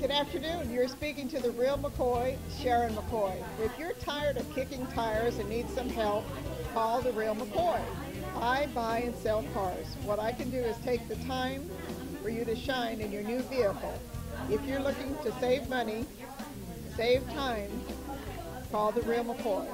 Good afternoon. You're speaking to the real McCoy, Sharon McCoy. If you're tired of kicking tires and need some help, call the real McCoy. I buy and sell cars. What I can do is take the time for you to shine in your new vehicle. If you're looking to save money, save time, call the real McCoy.